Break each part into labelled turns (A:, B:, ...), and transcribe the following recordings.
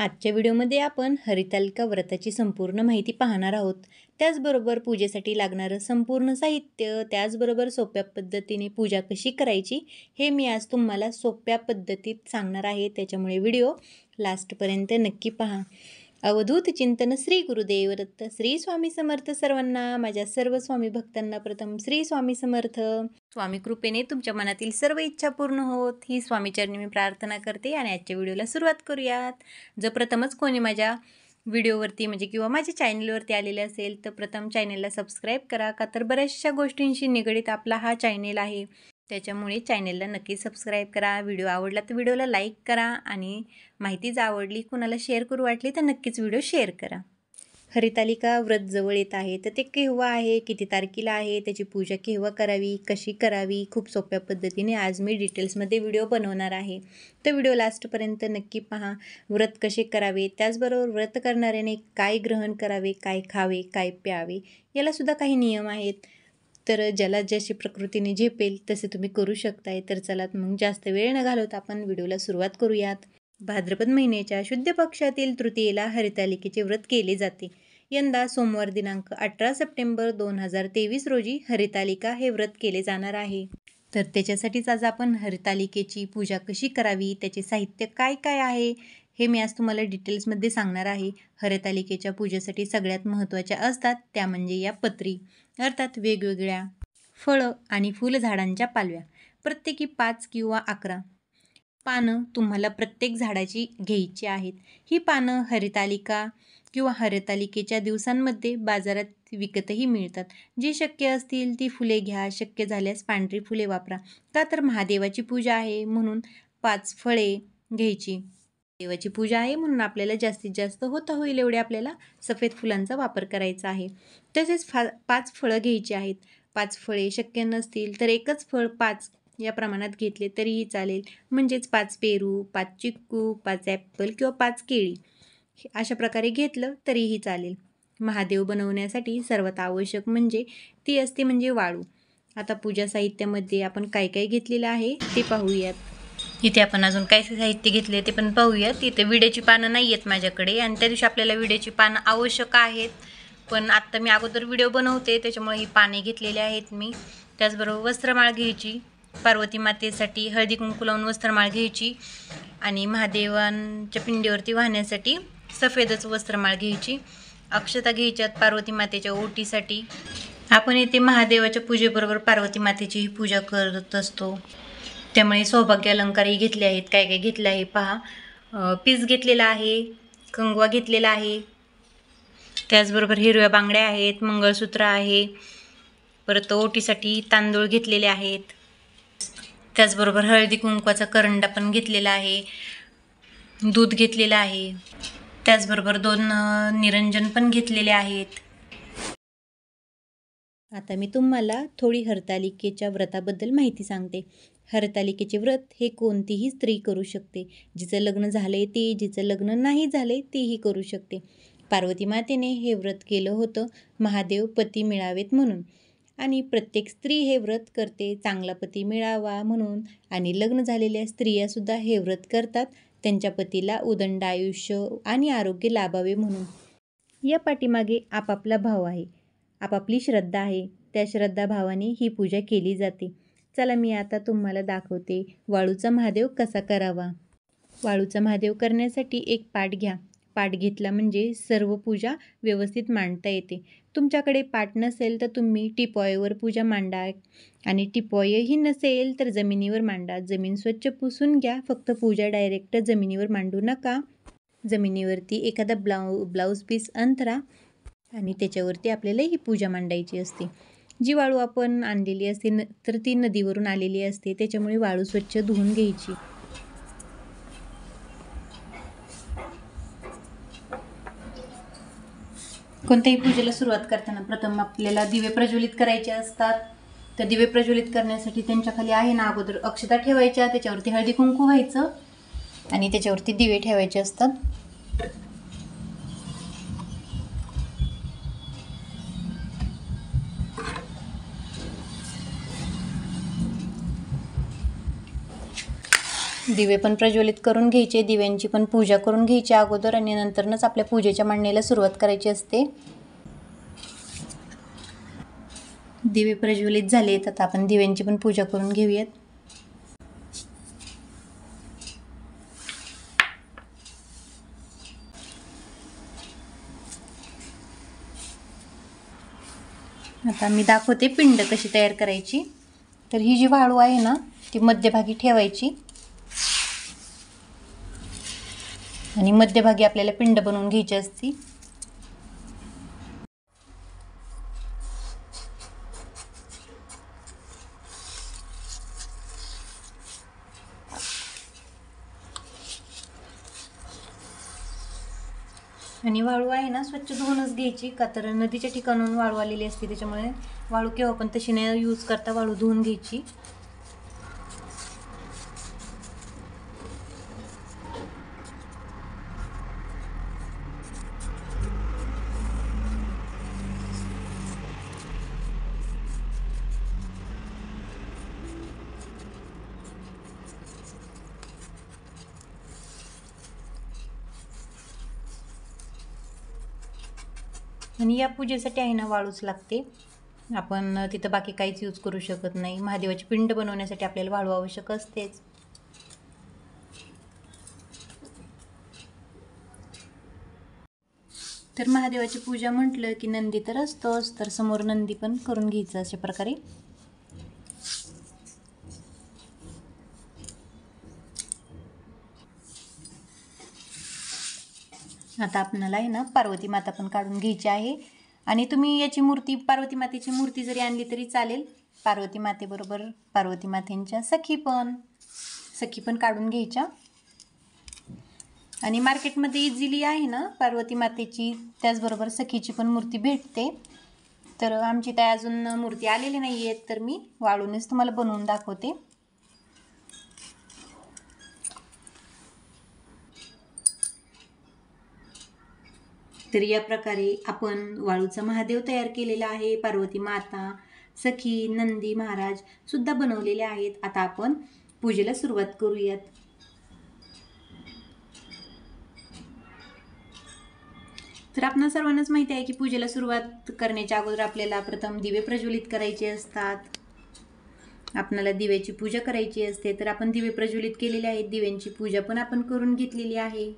A: आजच्या व्हिडिओमध्ये आपण हरितालिका व्रताची संपूर्ण माहिती पाहणार आहोत. त्याचबरोबर पूजेसाठी लागणारं संपूर्ण साहित्य त्याचबरोबर सोप्या पद्धतीने पूजा कशी करायची हे मी आज तुम्हाला सोप्या पद्धतीत सांगणार आहे. त्याच्यामुळे व्हिडिओ लास्टपर्यंत नक्की पहा. अवधूत चिंतन श्री गुरुदेव दत्त श्री स्वामी समर्थ सर्वांना माझ्या सर्व स्वामी भक्तांना प्रथम श्री स्वामी समर्थ. स्वामी कृपेने तुमच्या मनातील सर्व इच्छा पूर्ण होत ही स्वामीचरणी मी प्रार्थना करते आणि आजच्या व्हिडिओला सुरुवात करूयात. जर प्रथमच कोणी माझ्या व्हिडिओवरती म्हणजे किंवा माझ्या चॅनलवरती आलेले असेल तर प्रथम चॅनेलला सबस्क्राईब करा का तर बऱ्याचशा गोष्टींशी निगडीत आपला हा चॅनेल आहे. त्याच्यामुळे चॅनेलला नक्की सबस्क्राईब करा. व्हिडिओ आवडला तर व्हिडिओला लाईक करा आणि माहितीच आवडली कुणाला शेअर करू वाटली तर नक्कीच व्हिडिओ शेअर करा. हरितालिका व्रत जवळ येत आहे तर ते केव्हा आहे किती तारखेला आहे त्याची पूजा केव्हा करावी कशी करावी खूप सोप्या पद्धतीने आज मी डिटेल्समध्ये व्हिडिओ बनवणार आहे. तर व्हिडिओ लास्टपर्यंत नक्की पहा व्रत कसे करावे त्याचबरोबर व्रत करणाऱ्याने काय ग्रहण करावे काय खावे काय प्यावे यालासुद्धा काही नियम आहेत. तर ज्याला जशी प्रकृतीने झेपेल तसे तुम्ही करू शकताय. तर चला मग जास्त वेळ न घालवता आपण व्हिडिओला सुरुवात करूयात. भाद्रपद महिन्याच्या शुद्ध पक्षातील तृतीयेला हरितालिकेचे व्रत केले जाते. यंदा सोमवार दिनांक अठरा सप्टेंबर दोन हजार तेवीस रोजी हरितालिका हे व्रत केले जाणार आहे. तर त्याच्यासाठीच आज आपण हरितालिकेची पूजा कशी करावी त्याचे साहित्य काय काय आहे हे मी आज तुम्हाला डिटेल्समध्ये सांगणार आहे. हरितालिकेच्या पूजेसाठी सगळ्यात महत्त्वाच्या असतात त्या म्हणजे या पत्री. अर्थात वेगवेगळ्या फळं आणि फुलझाडांच्या पालव्या. प्रत्येकी पाच किंवा अकरा पानं तुम्हाला प्रत्येक झाडाची घ्यायची आहेत. ही पानं हरितालिका किंवा हरितालिकेच्या दिवसांमध्ये बाजारात विकतही मिळतात. जी शक्य असतील ती फुले घ्या शक्य झाल्यास पांढरी फुले वापरा. का तर महादेवाची पूजा आहे म्हणून पाच फळे घ्यायची. देवाची पूजा आहे म्हणून आपल्याला जास्तीत जास्त होता होईल एवढे आपल्याला सफेद फुलांचा वापर करायचा आहे. तसेच फा पाच फळं घ्यायची आहेत. पाच फळे शक्य नसतील तर एकच फळ पाच या प्रमाणात घेतले तरीही चालेल. म्हणजेच पाच पेरू पाच चिक्कू पाच ॲपल किंवा पाच केळी अशा प्रकारे घेतलं तरीही चालेल. महादेव बनवण्यासाठी सर्वात आवश्यक म्हणजे ती असते म्हणजे वाळू. आता पूजा साहित्यामध्ये आपण काय काय घेतलेलं आहे ते पाहूयात. इथे आपण अजून काय साहित्य घेतले ते पण पाहूयात. इथे विड्याची पानं नाही आहेत माझ्याकडे आणि त्या दिवशी आपल्याला विड्याची पानं आवश्यक आहेत. पण आत्ता मी अगोदर व्हिडिओ बनवते त्याच्यामुळे ही पाने घेतलेली आहेत मी. त्याचबरोबर वस्त्रमाळ घ्यायची पार्वती मातेसाठी हळदी कुंकू लावून वस्त्रमाळ घ्यायची आणि महादेवांच्या पिंडीवरती वाहण्यासाठी सफेदच वस्त्रमाळ घ्यायची. अक्षता घ्यायच्यात पार्वती मातेच्या ओटीसाठी. आपण येथे महादेवाच्या पूजेबरोबर पार्वती मातेचीही पूजा करत असतो. त्यामुळे सौभाग्य अलंकारही घेतले आहेत काय काय घेतले आहे पहा. पीस घेतलेला आहे कंगवा घेतलेला आहे. त्याचबरोबर हिरव्या बांगड्या आहेत मंगळसूत्र आहे. परत ओटीसाठी तांदूळ घेतलेले आहेत. त्याचबरोबर हळदी कुंकवाचा करंडा पण घेतलेला आहे. दूध घेतलेलं आहे. त्याचबरोबर दोन निरंजन पण घेतलेले आहेत. आता मी तुम्हाला थोडी हरतालिकेच्या व्रताबद्दल माहिती सांगते. हरतालिकेचे व्रत हे कोणतीही स्त्री करू शकते. जिचं लग्न झाले ते जिचं लग्न नाही झाले तेही करू शकते. पार्वती मातेने हे व्रत केलं होतं महादेव पती मिळावेत म्हणून. आणि प्रत्येक स्त्री हे व्रत करते चांगला पती मिळावा म्हणून. आणि लग्न झालेल्या स्त्रियासुद्धा हे व्रत करतात त्यांच्या पतीला उदंड आयुष्य आणि आरोग्य लाभावे म्हणून. या पाठीमागे आपापला भाव आहे. आपापली श्रद्धा आहे. त्या श्रद्धाभावाने ही पूजा केली जाते. चला मी आता तुम्हाला दाखवते वाळूचा महादेव कसा करावा. वाळूचा महादेव करण्यासाठी एक पाठ घ्या. पाठ घेतला म्हणजे सर्व पूजा व्यवस्थित मांडता येते. तुमच्याकडे पाठ नसेल तर तुम्ही टिपॉयवर पूजा मांडा आणि टिपॉयही नसेल तर जमिनीवर मांडा. जमीन स्वच्छ पुसून घ्या. फक्त पूजा डायरेक्ट जमिनीवर मांडू नका. जमिनीवरती एखादा ब्लाऊ ब्लाऊज पीस अंतरा आणि त्याच्यावरती आपल्याला ही पूजा मांडायची असते. जी वाळू आपण आणलेली असते न तर ती नदीवरून आलेली असते त्याच्यामुळे वाळू स्वच्छ धुवून घ्यायची. कोणत्याही पूजेला सुरुवात करताना प्रथम आपल्याला दिवे प्रज्वलित करायचे असतात. तर दिवे प्रज्वलित करण्यासाठी त्यांच्या खाली आहे ना अगोदर अक्षता ठेवायच्या त्याच्यावरती हळदी कुंकू व्हायचं आणि त्याच्यावरती दिवे ठेवायचे असतात. दिवे पण प्रज्वलित करून घ्यायचे दिव्यांची पण पूजा करून घ्यायची अगोदर आणि नंतरनंच आपल्या पूजेच्या मांडणीला सुरुवात करायची असते. दिवे प्रज्वलित झाले तर आपण दिव्यांची पण पूजा करून घेऊयात. आता मी दाखवते पिंड कशी तयार करायची. तर ही जी वाळू आहे ना ती मध्यभागी ठेवायची. आणि मध्यभागी आपल्याला पिंड बनवून घ्यायची असती. आणि वाळू आहे ना स्वच्छ धुवूनच घ्यायची. का तर नदीच्या ठिकाणून वाळू आलेली असते त्याच्यामुळे वाळू केव्हा पण तशी नाही यूज करता वाळू धुवून घ्यायची. आणि या पूजेसाठी आहे ना वाळूच लागते. आपण तिथं बाकी काहीच यूज करू शकत नाही. महादेवाची पिंड बनवण्यासाठी आपल्याला वाळू आवश्यक असतेच. तर महादेवाची पूजा म्हटलं की नंदी तर असतोच तर समोर नंदी पण करून घ्यायचं अशा प्रकारे. आता आपणाला आहे ना पार्वती माता पण काढून घ्यायची आहे. आणि तुम्ही याची मूर्ती पार्वती मातेची मूर्ती जरी आणली तरी चालेल. पार्वती मातेबरोबर पार्वती मातेंच्या सखी पण सखी पण काढून घ्यायच्या. आणि मार्केटमध्ये इझिली आहे ना पार्वती मातेची त्याचबरोबर सखीची पण मूर्ती भेटते. तर आमची त्या अजून मूर्ती आलेली नाही आहेत तर मी वाळूनच तुम्हाला बनवून दाखवते. तर या प्रकारे आपण वाळूचा महादेव तयार केलेला आहे पार्वती माता सखी नंदी महाराज सुद्धा बनवलेले आहेत. आता आपण पूजेला सुरुवात करूयात. तर आपणा सर्वांनाच माहिती आहे की पूजेला सुरुवात करण्याच्या अगोदर आपल्याला प्रथम दिवे प्रज्वलित करायचे असतात. आपणाला दिव्याची पूजा करायची असते तर आपण दिवे प्रज्वलित केलेले आहेत. दिव्यांची पूजा पण आपण करून घेतलेली आहे.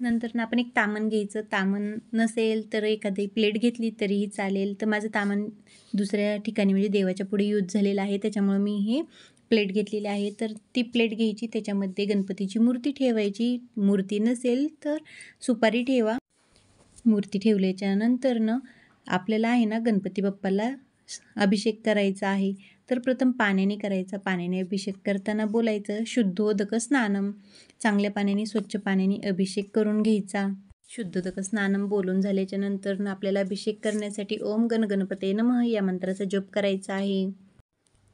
A: नंतर ना आपण एक तामण घ्यायचं. तामण नसेल तर एखादी प्लेट घेतली तरीही चालेल. तर माझं तामण दुसऱ्या ठिकाणी म्हणजे देवाच्या पुढे यूज झालेलं आहे. त्याच्यामुळं मी हे प्लेट घेतलेली आहे. तर ती प्लेट घ्यायची. त्याच्यामध्ये गणपतीची मूर्ती ठेवायची. मूर्ती नसेल तर सुपारी ठेवा. मूर्ती ठेवल्याच्या नंतरनं आपल्याला आहे ना गणपती बाप्पाला अभिषेक करायचा आहे. तर प्रथम पाण्याने करायचा. पाण्याने अभिषेक करताना बोलायचं. शुद्धोदक स्नानम. चांगल्या पाण्याने स्वच्छ पाण्याने अभिषेक करून घ्यायचा. शुद्धोदक स्नानम बोलून झाल्याच्यानंतर आपल्याला अभिषेक करण्यासाठी ओम गणगणपते नमः या मंत्राचा जप करायचा आहे.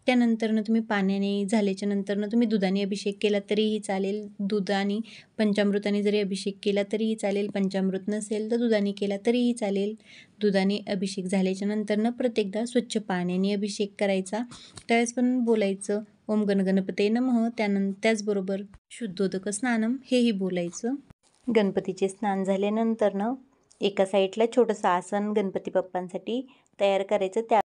A: त्यानंतरनं तुम्ही पाण्याने झाल्याच्या नंतरनं तुम्ही दुधाने अभिषेक केला तरीही चालेल. दुधाने पंचामृताने जरी अभिषेक केला तरीही चालेल. पंचामृत नसेल तर दुधाने केला तरीही चालेल. दुधाने अभिषेक झाल्याच्या नंतरनं प्रत्येकदा स्वच्छ पाण्याने अभिषेक करायचा. त्यावेळेस पण बोलायचं ओम गणगणपते नमः. त्यानं त्याचबरोबर शुद्धोदक स्नानम हेही बोलायचं. गणपतीचे स्नान झाल्यानंतरनं एका साईडला छोटंसं आसन गणपती बाप्पांसाठी तयार करायचं. त्या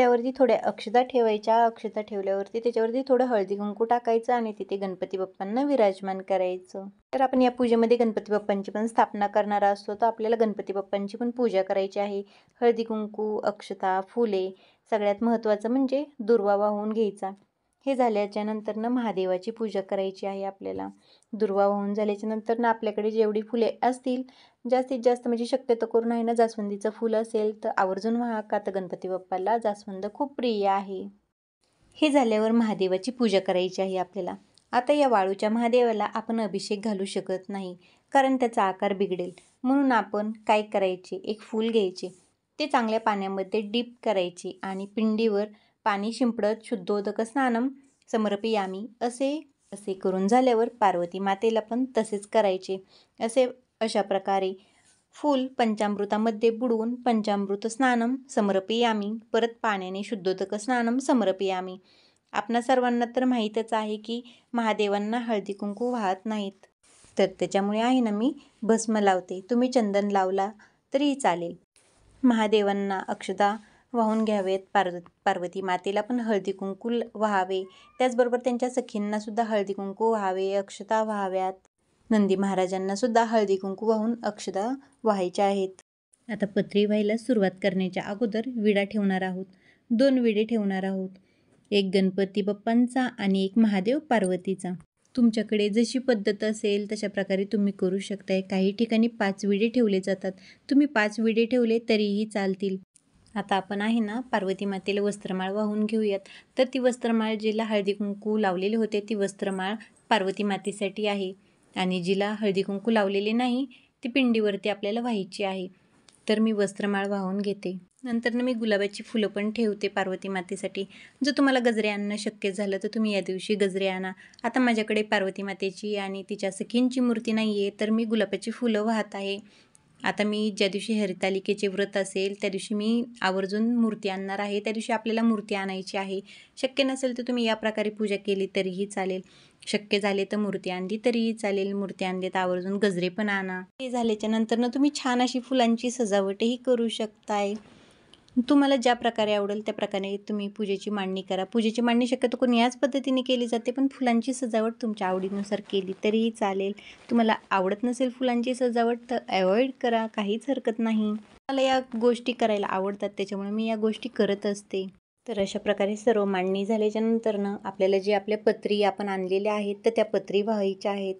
A: त्यावरती थोड्या अक्षता ठेवायच्या. अक्षता ठेवल्यावरती त्याच्यावरती थोडं हळदी कुंकू टाकायचं आणि तिथे गणपती बाप्पांना विराजमान करायचं. तर आपण या पूजेमध्ये गणपती बाप्पांची पण स्थापना करणार असतो. तर आपल्याला गणपती बाप्पांची पण पूजा करायची आहे. हळदी कुंकू अक्षता फुले सगळ्यात महत्त्वाचं म्हणजे दुर्वा वाहून घ्यायचा. हे झाल्याच्या नंतरनं महादेवाची पूजा करायची आहे आपल्याला. दुर्वा वाहून झाल्याच्या नंतरनं आपल्याकडे जेवढी फुले असतील जास्तीत जास्त म्हणजे शक्यतो करून आहे ना जास्वंदीचं फुल असेल तर आवर्जून व्हा. का तर गणपती बाप्पाला जास्वंद खूप प्रिय आहे. हे झाल्यावर महादेवाची पूजा करायची आहे आपल्याला. आता या वाळूच्या महादेवाला आपण अभिषेक घालू शकत नाही कारण त्याचा आकार बिघडेल. म्हणून आपण काय करायचे? एक फूल घ्यायचे. ते चांगल्या पाण्यामध्ये डीप करायचे आणि पिंडीवर पाणी शिंपडत शुद्धोदक स्नानम समर्पयामी. असे असे करून झाल्यावर पार्वती मातेला पण तसेच करायचे. असे अशा प्रकारे फूल पंचामृतामध्ये बुडवून पंचामृत स्नानम समर्पयामी. परत पाण्याने शुद्धोदक स्नानम समर्पयामी. आपणा सर्वांना तर माहीतच आहे की महादेवांना हळदी कुंकू वाहत नाहीत. तर त्याच्यामुळे आहे ना मी भस्म लावते. तुम्ही चंदन लावला तरीही चालेल. महादेवांना अक्षदा वाहून घ्यावेत पार्व पार्वती मातेला पण हळदी कुंकू व्हावे. त्याचबरोबर त्यांच्या सखींनासुद्धा हळदी कुंकू व्हावे अक्षता व्हाव्यात. नंदी महाराजांना सुद्धा हळदी कुंकू वाहून अक्षता व्हायच्या आहेत. आता पत्री व्हायला सुरुवात करण्याच्या अगोदर विडा ठेवणार आहोत. दोन विडे ठेवणार आहोत. एक गणपती बाप्पांचा आणि एक महादेव पार्वतीचा. तुमच्याकडे जशी पद्धत असेल तशा प्रकारे तुम्ही करू शकताय. काही ठिकाणी पाच विडे ठेवले जातात. तुम्ही पाच विडे ठेवले तरीही चालतील. आता आपण आहे ना पार्वती मातेला वस्त्रमाळ वाहून घेऊयात. तर ती वस्त्रमाळ जिला हळदी कुंकू लावलेले होते ती वस्त्रमाळ पार्वती मातेसाठी आहे. आणि जिला हळदी कुंकू लावलेले नाही ती पिंडीवरती आपल्याला व्हायची आहे. तर मी वस्त्रमाळ वाहून घेते. नंतर मी गुलाबाची फुलं पण ठेवते पार्वती मातेसाठी. जर तुम्हाला गजरे आणणं शक्य झालं तर तुम्ही या दिवशी गजरे आणा. आता माझ्याकडे पार्वती मातेची आणि तिच्या सखींची मूर्ती नाही आहे तर मी गुलाबाची फुलं वाहत आहे. आता मी ज्या दिवशी हरितालिकेचे व्रत असेल त्या दिवशी मी आवर्जून मूर्ती आणणार आहे. त्या दिवशी आपल्याला मूर्ती आणायची आहे. शक्य नसेल तर तुम्ही या प्रकारे पूजा केली तरीही चालेल. शक्य झाले तर मूर्ती आणली तरीही चालेल. मूर्ती आणली तर आवर्जून गजरे पण आणा. ते झाल्याच्यानंतर ना तुम्ही छान अशी फुलांची सजावटही करू शकताय. तुम्हाला ज्या प्रकारे आवडेल त्या प्रकारे तुम्ही पूजेची मांडणी करा. पूजेची मांडणी शक्यतो कोणी याच पद्धतीने केली जाते पण फुलांची सजावट तुमच्या आवडीनुसार केली तरीही चालेल. तुम्हाला आवडत नसेल फुलांची सजावट तर अवॉइड करा काहीच हरकत नाही. मला या गोष्टी करायला आवडतात त्याच्यामुळे मी या गोष्टी करत असते. तर अशा प्रकारे सर्व मांडणी झाल्याच्यानंतर ना आपल्याला जे आपल्या पत्री आपण आणलेल्या आहेत तर त्या पत्री व्हायच्या आहेत.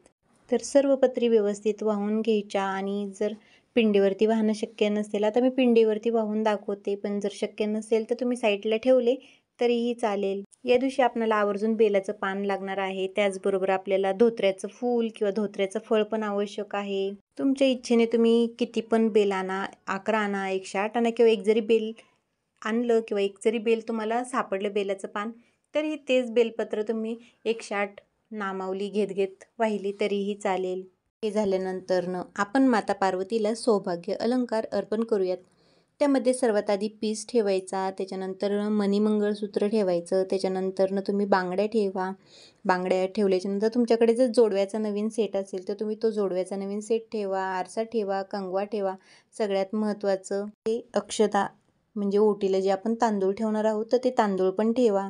A: तर सर्व पत्री व्यवस्थित वाहून घ्यायच्या आणि जर पिंडीवरती वाहणं शक्य नसेल. आता मी पिंडीवरती वाहून दाखवते पण जर शक्य नसेल तर तुम्ही साईडला ठेवले तरीही चालेल. या दिवशी आपल्याला आवर्जून बेलाचं पान लागणार आहे. त्याचबरोबर आपल्याला धोत्र्याचं फूल किंवा धोत्र्याचं फळ पण आवश्यक आहे. तुमच्या इच्छेने तुम्ही किती पण बेल आणा अकरा आणा एकशे आठ आणा किंवा एक जरी बेल आणलं किंवा एक जरी बेल तुम्हाला सापडलं बेलाचं पान तरीही तेच बेलपत्र तुम्ही एकशे आठ नामावली घेत घेत वाहिली तरीही चालेल. हे झाल्यानंतरनं आपण माता पार्वतीला सौभाग्य अलंकार अर्पण करूयात. त्यामध्ये सर्वात आधी पीस ठेवायचा त्याच्यानंतर मणिमंगळसूत्र ठेवायचं त्याच्यानंतरनं तुम्ही बांगड्या ठेवा. बांगड्या ठेवल्याच्यानंतर तुमच्याकडे जर जोडव्याचा नवीन सेट असेल तर तुम्ही तो जोडव्याचा नवीन सेट ठेवा आरसा ठेवा कंगवा ठेवा. सगळ्यात महत्त्वाचं हे अक्षता म्हणजे ओटीला जे आपण तांदूळ ठेवणार आहोत तर ते तांदूळ पण ठेवा.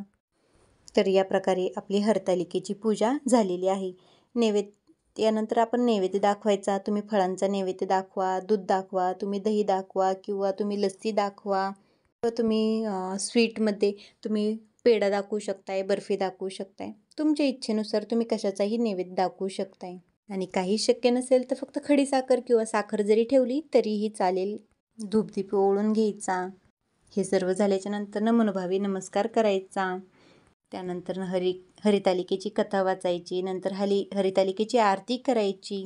A: तर या प्रकारे आपली हरतालिकेची पूजा झालेली आहे. नैवेद्य यानंतर आपण नैवेद्य दाखवायचा. तुम्ही फळांचा नैवेद्य दाखवा दूध दाखवा तुम्ही दही दाखवा किंवा तुम्ही लस्सी दाखवा. किंवा तुम्ही स्वीटमध्ये तुम्ही पेढा दाखवू शकताय बर्फी दाखवू शकताय. तुमच्या इच्छेनुसार तुम्ही कशाचाही नैवेद्य दाखवू शकताय. आणि काही शक्य नसेल तर फक्त खडी साखर किंवा साखर जरी ठेवली तरीही चालेल. धूपदीप ओळून घ्यायचा. हे सर्व झाल्याच्यानंतर मनोभावी नमस्कार करायचा. त्यानंतर हरी हरितालिकेची कथा वाचायची नंतर हली हरितालिकेची आरती करायची.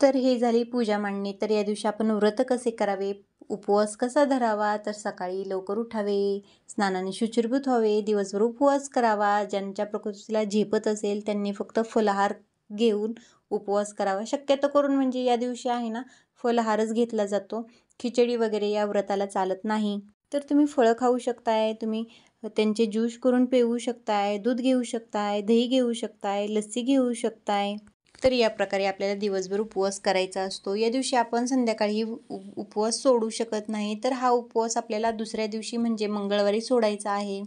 A: तर हे झाली पूजा मांडणी. तर या दिवशी आपण व्रत कसे करावे? उपवास कसा धरावा? तर सकाळी लवकर उठावे. स्नानाने शुचिरभूत व्हावे. दिवसभर उपवास करावा. ज्यांच्या प्रकृतीला झेपत असेल त्यांनी फक्त फलहार घेऊन उपवास करावा. शक्यतो करून म्हणजे या दिवशी आहे ना फलहारच घेतला जातो. खिचडी वगैरे या व्रताला चालत नाही. तर तुम्ही फळं खाऊ शकताय. तुम्ही त्यांचे ज्यूस करून पिऊ शकताय दूध घेऊ शकताय दही घेऊ शकताय लस्सी घेऊ शकताय. तर या प्रकारे आपल्याला दिवसभर उपवास करायचा असतो. या दिवशी आपण संध्याकाळी उपवास सोडू शकत नाही. तर हा उपवास आपल्याला दुसऱ्या दिवशी म्हणजे मंगळवारी सोडायचा आहे.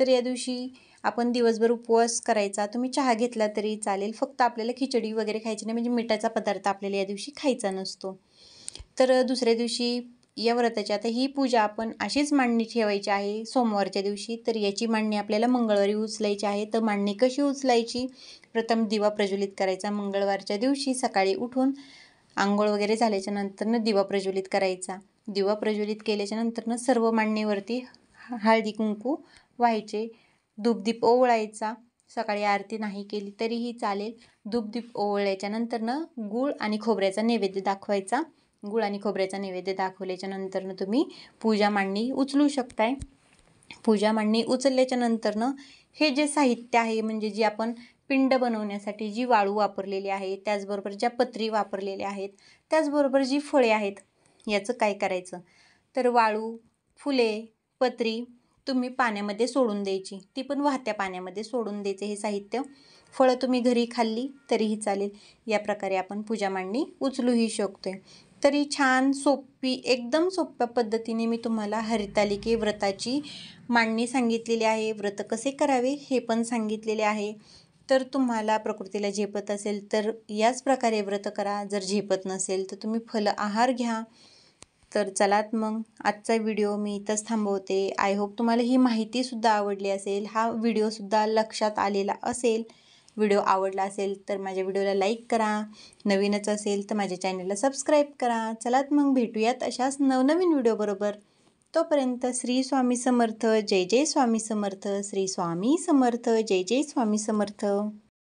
A: तर या दिवशी आपण दिवसभर उपवास करायचा. तुम्ही चहा घेतला तरी चालेल. फक्त आपल्याला खिचडी वगैरे खायची नाही. म्हणजे मिठाचा पदार्थ आपल्याला या दिवशी खायचा नसतो. तर दुसऱ्या दिवशी या व्रताची. आता ही पूजा आपण अशीच मांडणी ठेवायची आहे सोमवारच्या दिवशी तर याची मांडणी आपल्याला मंगळवारी उचलायची आहे. तर मांडणी कशी उचलायची? प्रथम दिवा प्रज्वलित करायचा मंगळवारच्या दिवशी सकाळी उठून आंघोळ वगैरे झाल्याच्या नंतरनं दिवा प्रज्वलित करायचा. दिवा प्रज्वलित केल्याच्या नंतरनं सर्व मांडणीवरती हळदी कुंकू व्हायचे. धूपदीप ओवळायचा. सकाळी आरती नाही केली तरीही चालेल. धूपदीप ओवळल्याच्या नंतरनं गूळ आणि खोबऱ्याचा नैवेद्य दाखवायचा. गुळ आणि खोबऱ्याचा नैवेद्य दाखवल्याच्या नंतरनं तुम्ही पूजा मांडणी उचलू शकताय. पूजा मांडणी उचलल्याच्या नंतरनं हे जे साहित्य आहे म्हणजे जी आपण पिंड बनवण्यासाठी जी वाळू वापरलेली आहे त्याचबरोबर ज्या पत्री वापरलेल्या आहेत त्याचबरोबर जी फळे आहेत याचं काय करायचं? तर वाळू फुले पत्री तुम्ही पाण्यामध्ये सोडून द्यायची. ती पण वाहत्या पाण्यामध्ये सोडून द्यायचे हे साहित्य. फळं तुम्ही घरी खाल्ली तरीही चालेल. या प्रकारे आपण पूजा मांडणी उचलूही शकतोय. तरी छान सोपी एकदम सोप्या पद्धतीने मी तुम्हाला हरितालिके व्रताची मांडणी सांगितलेली आहे. व्रत कसे करावे हे पण सांगितलेले आहे. तर तुम्हाला प्रकृतीला झेपत असेल तर याच प्रकारे व्रत करा. जर झेपत नसेल तर तुम्ही फल आहार घ्या. तर चलात मग. आजचा व्हिडिओ मी इथंच थांबवते. आय होप तुम्हाला ही माहितीसुद्धा आवडली असेल. हा व्हिडिओसुद्धा लक्षात आलेला असेल. व्हिडिओ आवडला असेल तर माझ्या व्हिडिओला लाईक करा. नवीनच असेल तर माझ्या चॅनलला सबस्क्राईब करा. चलात मग भेटूयात अशाच नवनवीन व्हिडिओबरोबर तोपर्यंत श्री स्वामी समर्थ जय जय स्वामी समर्थ श्री स्वामी समर्थ जय जय स्वामी समर्थ.